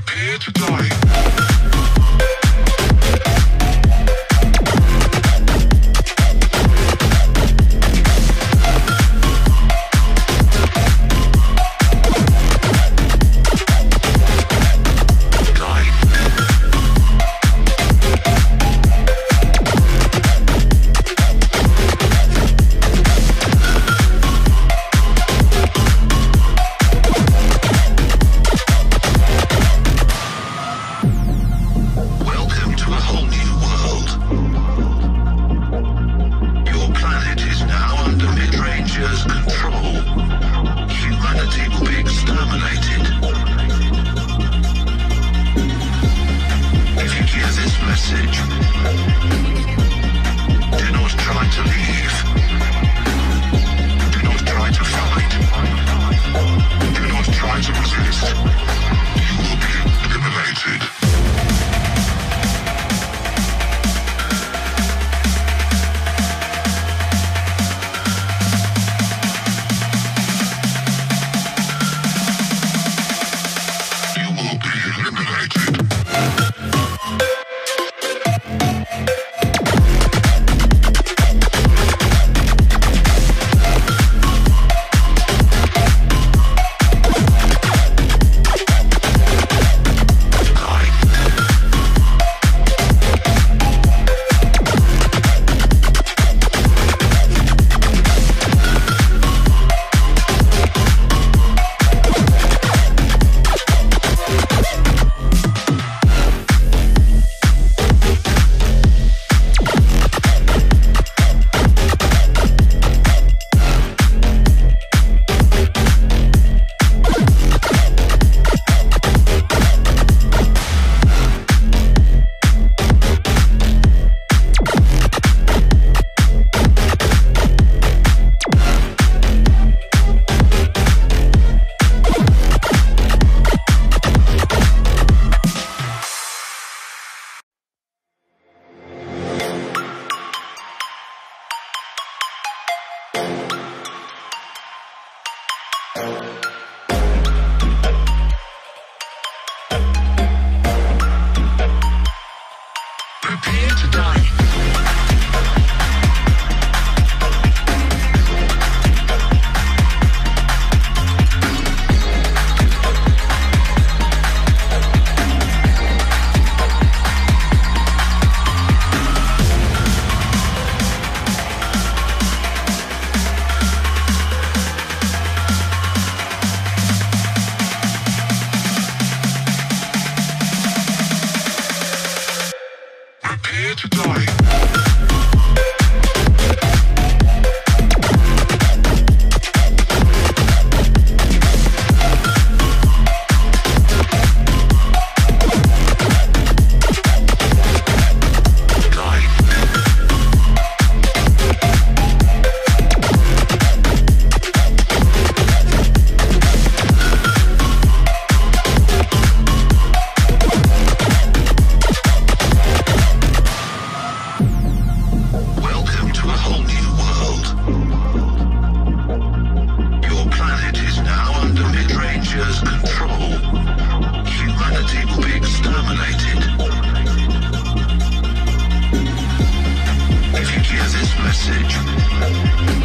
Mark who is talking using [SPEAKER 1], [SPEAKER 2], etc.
[SPEAKER 1] prepared to die. message. to die. message.